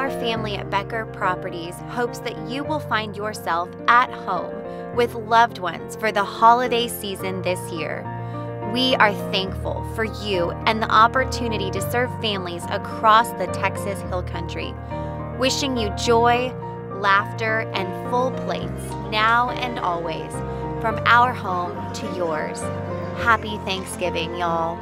Our family at Becker Properties hopes that you will find yourself at home with loved ones for the holiday season this year. We are thankful for you and the opportunity to serve families across the Texas Hill Country. Wishing you joy, laughter, and full plates now and always from our home to yours. Happy Thanksgiving, y'all.